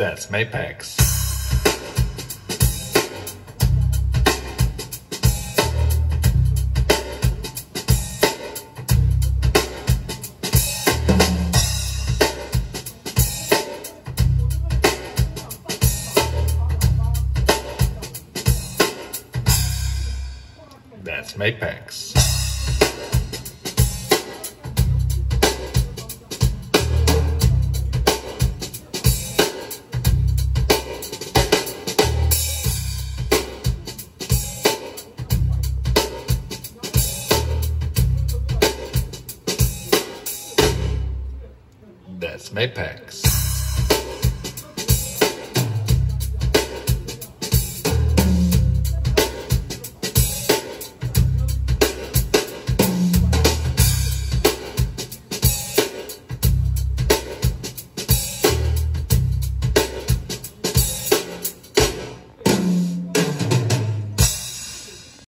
That's Mapex. That's Mapex. That's Mapex.